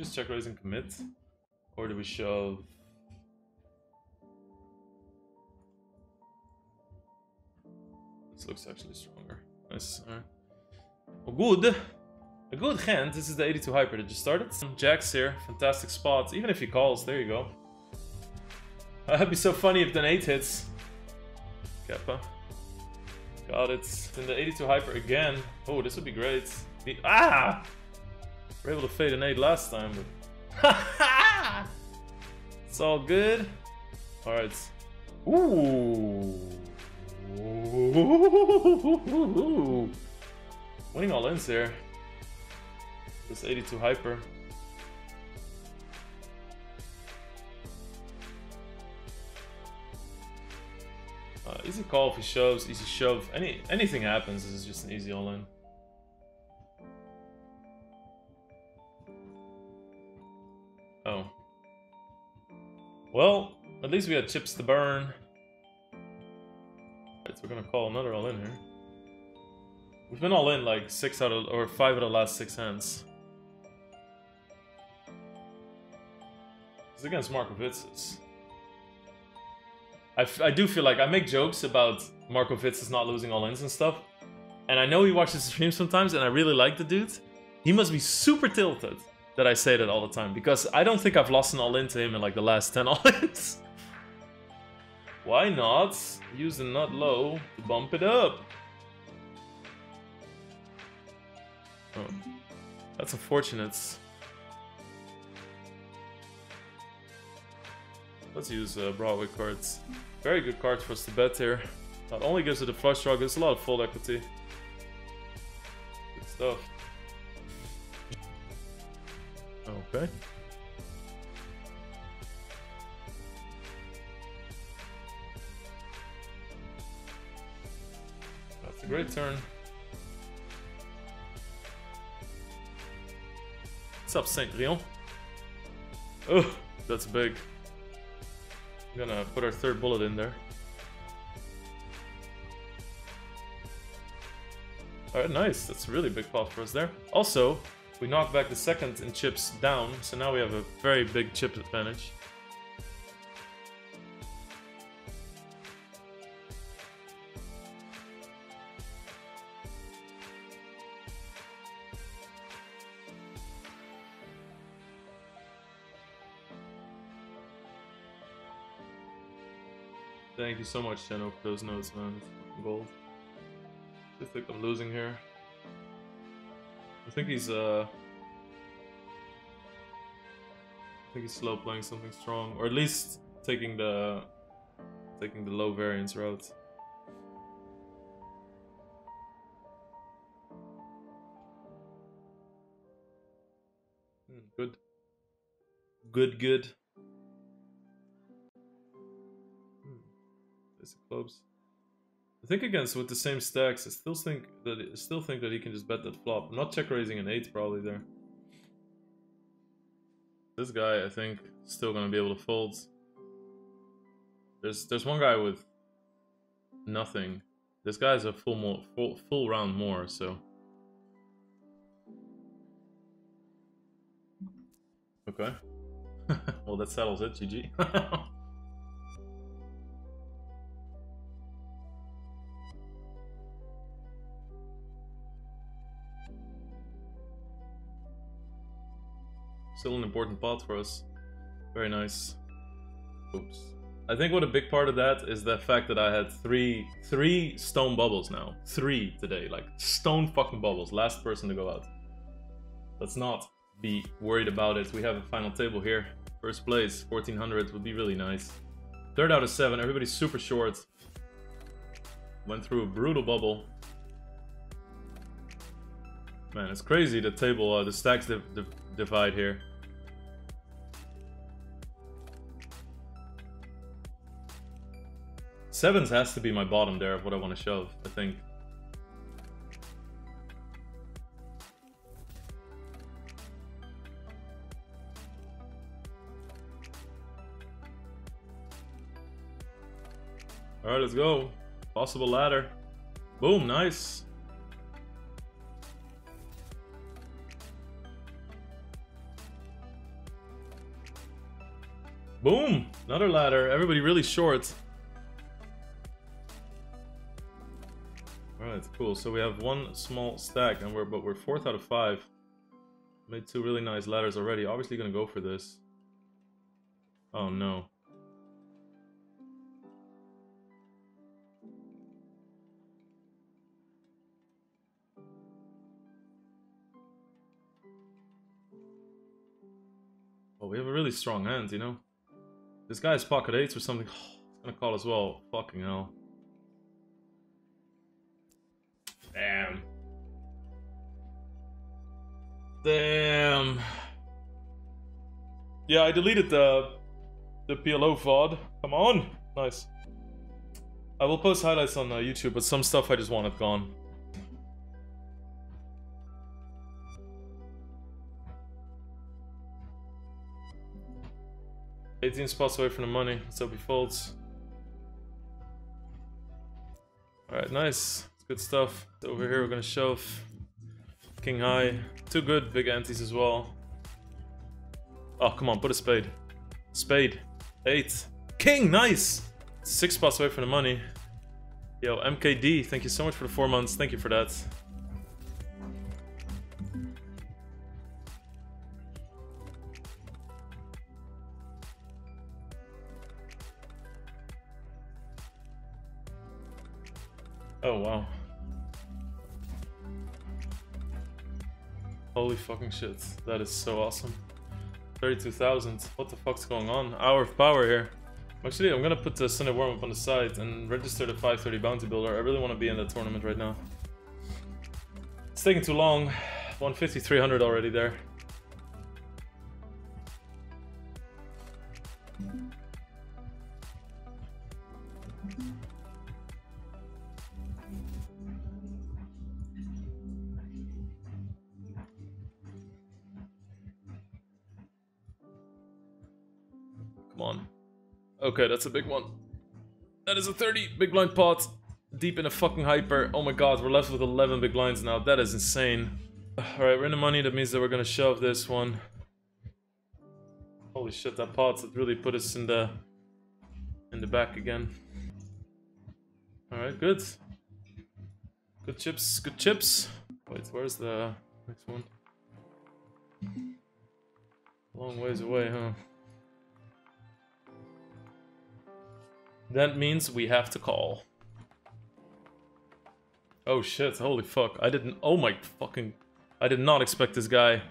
just check raise and commit? Or do we shove? This looks actually stronger. Nice. Alright. Well, good. A good hand. This is the 82 hyper that just started. Jack's here. Fantastic spots. Even if he calls, there you go. That'd be so funny if the 8 hits. Kappa. Got it. In the 82 hyper again. Oh, this would be great. The, ah! We are able to fade an 8 last time, but... it's all good. Alright. Ooh. Ooh. Winning all ins here. This 82 hyper. Uh, easy call if he shoves, easy shove. Any anything happens, this is just an easy all Well, at least we had chips to burn. Right, so we're gonna call another all in here. We've been all in like six out of or five of the last six hands. It's against Markovits's. I, I do feel like I make jokes about Markovits not losing all ins and stuff. And I know he watches the stream sometimes and I really like the dude. He must be super tilted that I say that all the time because I don't think I've lost an all in to him in like the last 10 all ins. Why not use the nut low to bump it up? Oh, that's unfortunate. Let's use uh, Broadway cards. Very good card for us to bet here. Not only gives it a flush draw, gives a lot of fold equity. Good stuff. Okay. That's a great turn. What's up, Saint Leon? Oh, that's big. I'm gonna put our third bullet in there. Alright, nice. That's a really big pot for us there. Also, we knocked back the second in chips down, so now we have a very big chip advantage. Thank you so much, Cheno, for those notes, man. Gold. I think I'm losing here. I think he's uh I think he's slow playing something strong. Or at least taking the taking the low variance route. Hmm, good. Good good. clubs. I think against with the same stacks, I still think that I still think that he can just bet that flop. I'm not check raising an eight probably there. This guy, I think, still gonna be able to fold. There's there's one guy with nothing. This guy's a full more full full round more, so. Okay. well, that settles it. GG. Still an important pot for us. Very nice. Oops. I think what a big part of that is the fact that I had three three stone bubbles now. Three today. Like stone fucking bubbles. Last person to go out. Let's not be worried about it. We have a final table here. First place, 1400 would be really nice. Third out of seven. Everybody's super short. Went through a brutal bubble. Man, it's crazy the table, uh, the stacks div div divide here. Sevens has to be my bottom there of what I want to shove, I think. Alright, let's go. Possible ladder. Boom, nice. Boom! Another ladder. Everybody really short. Cool. So we have one small stack, and we're but we're fourth out of five. Made two really nice ladders already. Obviously gonna go for this. Oh no. Oh, we have a really strong hand, you know? This guy's pocket eights or something. Oh, it's gonna call as well. Fucking hell. Damn. Yeah, I deleted the the PLO VOD. Come on. Nice. I will post highlights on uh, YouTube, but some stuff I just wanted gone. 18 spots away from the money. Let's hope he folds. Alright, nice. It's good stuff. Over here we're gonna shove. King high. Two good big antes as well. Oh, come on, put a spade. Spade. Eight. King, nice! Six spots away from the money. Yo, MKD, thank you so much for the four months. Thank you for that. Holy fucking shit. That is so awesome. 32,000. What the fuck's going on? Hour of power here. Actually, I'm gonna put the Sunday warm-up on the side and register the 530 bounty builder. I really want to be in that tournament right now. It's taking too long. 150, 300 already there. Okay, that's a big one. That is a 30 big blind pot. Deep in a fucking hyper. Oh my god, we're left with 11 big blinds now. That is insane. Alright, we're in the money. That means that we're gonna shove this one. Holy shit, that pot really put us in the in the back again. Alright, good. Good chips, good chips. Wait, where's the next one? Long ways away, huh? That means we have to call. Oh shit, holy fuck. I didn't- oh my fucking- I did not expect this guy.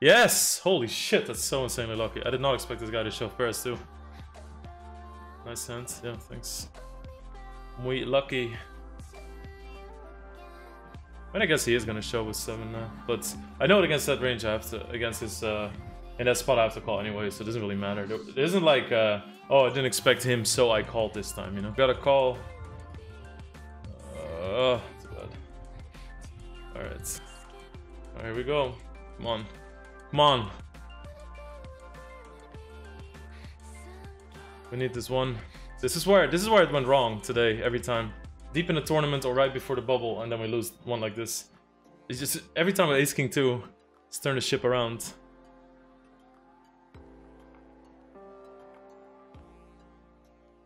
Yes! Holy shit, that's so insanely lucky. I did not expect this guy to shove pairs too. Nice hand, yeah, thanks. Muy lucky. I mean, I guess he is gonna show with 7 now. But I know it against that range I have to- against his, uh, in that spot I have to call anyway, so it doesn't really matter. There isn't like, uh, oh, I didn't expect him, so I called this time, you know? Got a call. Uh, bad. Alright. Here we go. Come on. Come on. We need this one. This is where this is where it went wrong today every time. Deep in the tournament or right before the bubble and then we lose one like this. It's just every time with Ace King 2, it's turn the ship around.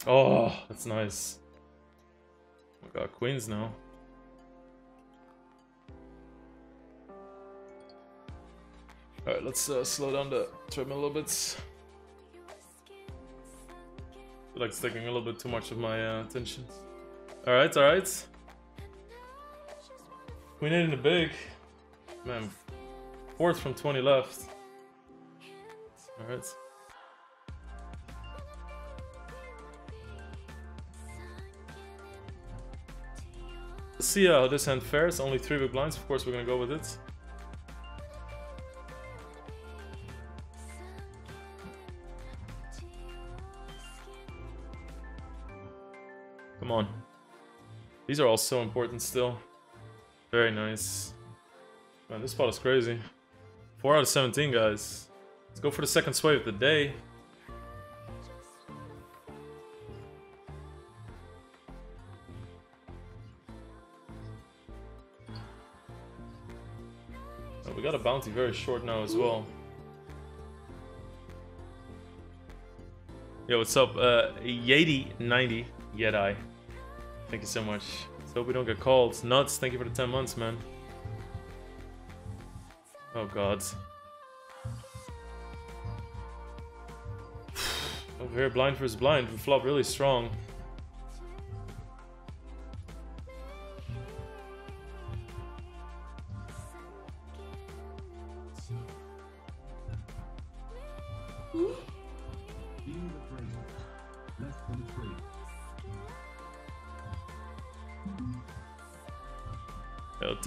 Oh, that's nice. We got queens now. Alright, let's uh, slow down the treadmill a little bit. Like it's taking a little bit too much of my uh, attention. Alright, alright. 8 in the big. Man, fourth from 20 left. Alright. See how this hand fares. Only three big blinds. Of course, we're gonna go with it. Come on. These are all so important still. Very nice. Man, this spot is crazy. 4 out of 17, guys. Let's go for the second sway of the day. Bounty very short now as well. Yo, what's up? Uh, Yeti90 Yeti. Thank you so much. Let's hope we don't get called. Nuts, thank you for the 10 months, man. Oh god. Over here, blind versus blind. We flop really strong.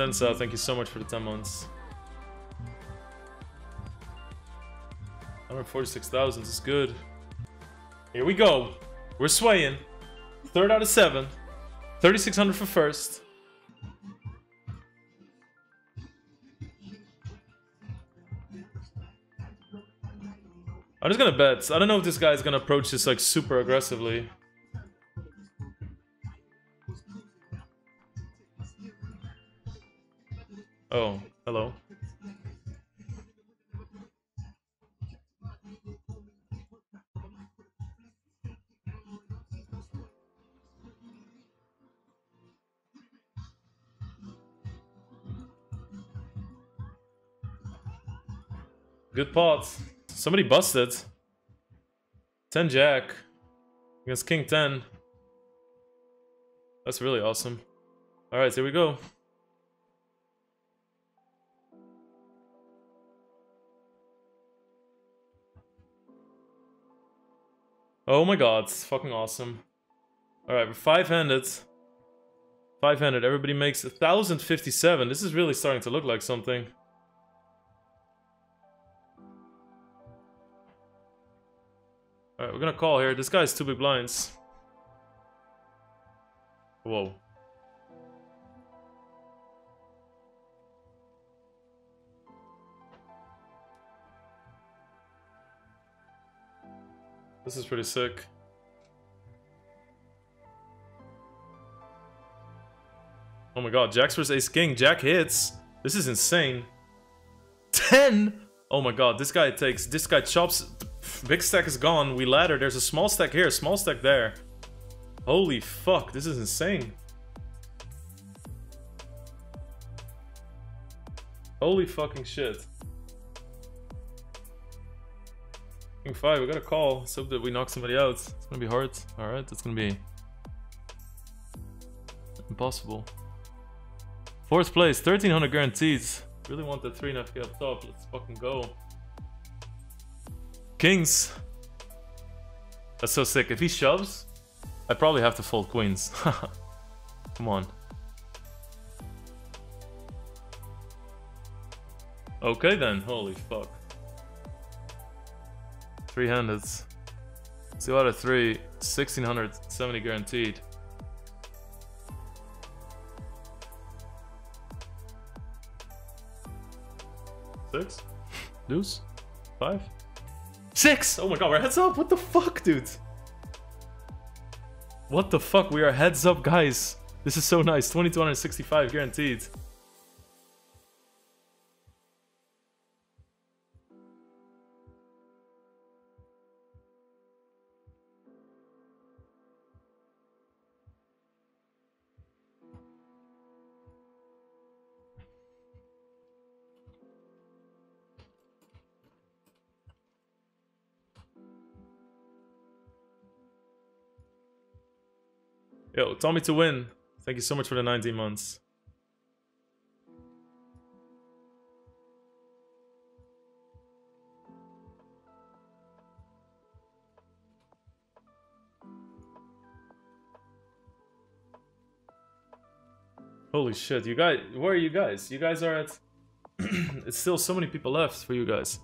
Yo, Tensa, thank you so much for the 10 months. 146,000 is good. Here we go. We're swaying. Third out of seven. 3,600 for first. I'm just gonna bet. I don't know if this guy's gonna approach this like super aggressively. Oh, hello. Good pot. Somebody busted. 10 jack. Against king 10. That's really awesome. Alright, here we go. Oh my god, it's fucking awesome. Alright, we're five-handed. Five-handed, everybody makes 1,057. This is really starting to look like something. Alright, we're gonna call here. This guy's two big blinds. Whoa. This is pretty sick. Oh my god, Jack's versus Ace King. Jack hits. This is insane. 10! Oh my god, this guy takes... This guy chops Big stack is gone. We ladder. There's a small stack here, small stack there. Holy fuck, this is insane. Holy fucking shit. King 5, we got a call. Let's hope that we knock somebody out. It's gonna be hard. Alright, it's gonna be... Impossible. Fourth place, 1300 guarantees. Really want the 3 and FK up top. Let's fucking go. Kings. That's so sick. If he shoves, I probably have to fold queens. Come on. Okay then, holy fuck. Three-handed. Two out of three, 1670 guaranteed. Six? Deuce? Five? Six! Oh my god, we're heads up! What the fuck, dude? What the fuck? We are heads up, guys. This is so nice. 2265 guaranteed. Yo, tell me to win. Thank you so much for the 19 months. Holy shit, you guys, where are you guys? You guys are at... it's still so many people left for you guys.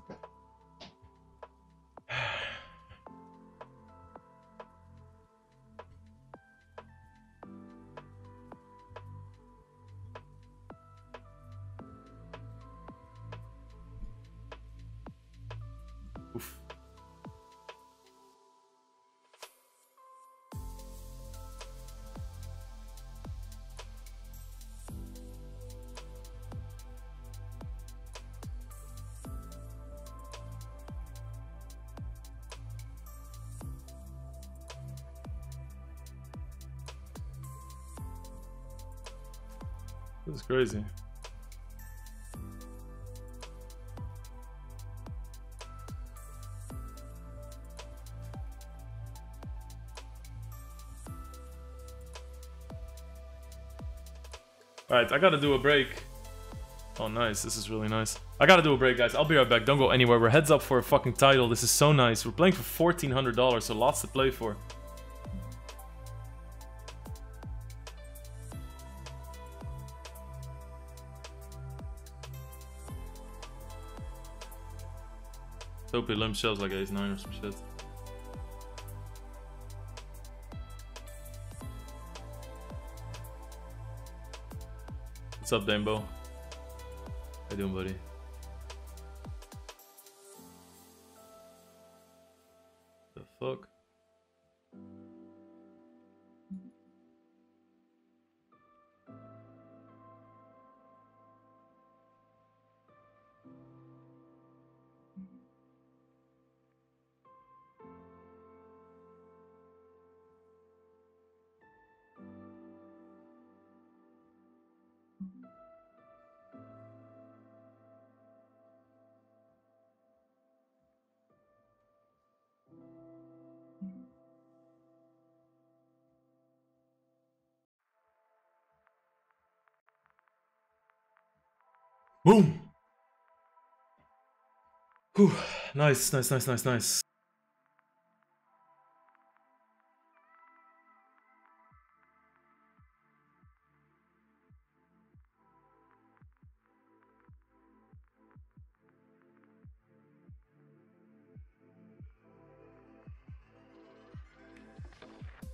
This is crazy. Alright, I gotta do a break. Oh, nice. This is really nice. I gotta do a break, guys. I'll be right back. Don't go anywhere. We're heads up for a fucking title. This is so nice. We're playing for $1,400, so lots to play for. Hope he limp shells like ace 9 or some shit. What's up, Dambo? How you doing, buddy? Boom! Whew. Nice, nice, nice, nice, nice.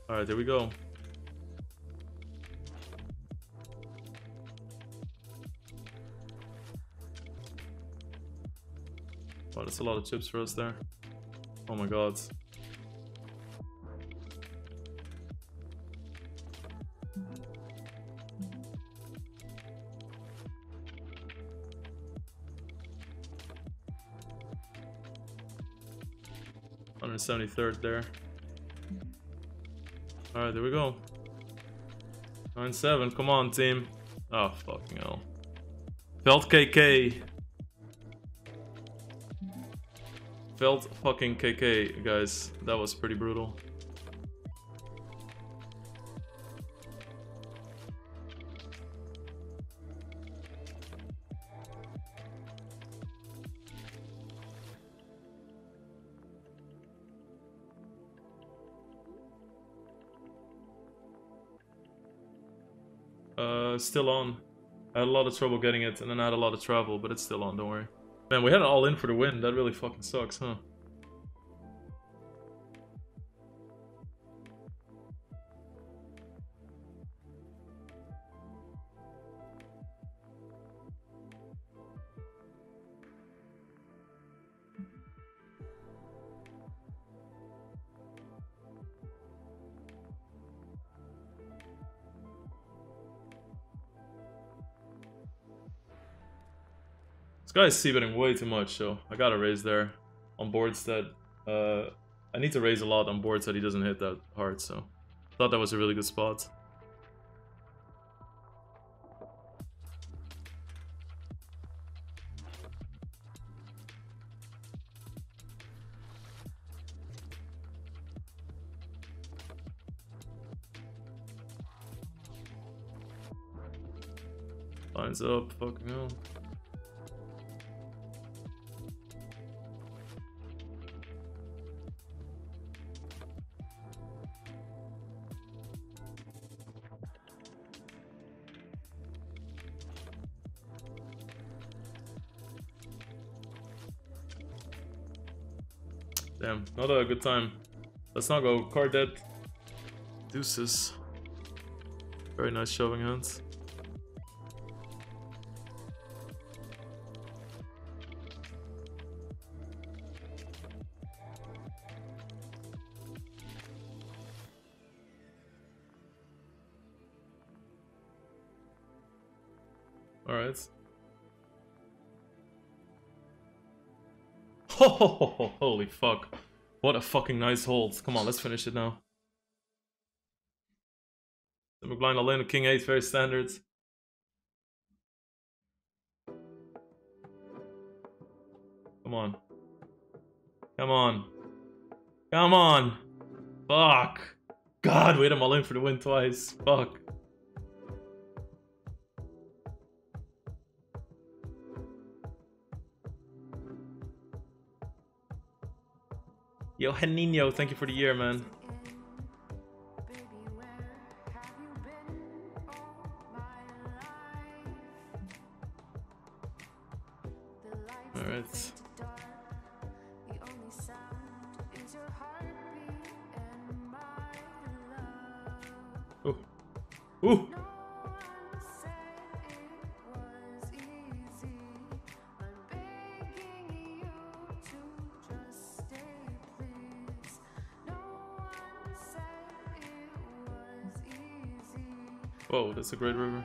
Alright, there we go. Wow, that's a lot of chips for us there. Oh my god. Seventy third there. Alright, there we go. 9-7, come on team. Oh fucking hell. Felt KK. Felt fucking KK, guys. That was pretty brutal. Uh, still on. I had a lot of trouble getting it, and then I had a lot of travel, but it's still on, don't worry. Man, we had it all in for the win. That really fucking sucks, huh? This guy's c-betting way too much, so I gotta raise there on boards that... Uh, I need to raise a lot on boards that he doesn't hit that hard, so... Thought that was a really good spot. Lines up, fucking hell. Damn, not a good time. Let's not go. Card dead. Deuces. Very nice shoving hands. Oh, holy fuck. What a fucking nice hold. Come on, let's finish it now. The all in with King 8, very standard. Come on. Come on. Come on. Fuck. God, we had him all in for the win twice. Fuck. Yo, Henino, thank you for the year, man. Alright. Ooh. That's a great river.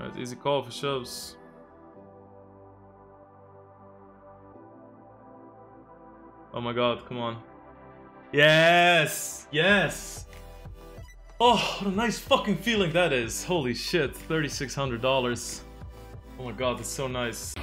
Alright, easy call for shoves. Oh my god, come on. Yes! Yes! Oh, what a nice fucking feeling that is. Holy shit, $3,600. Oh my god, that's so nice.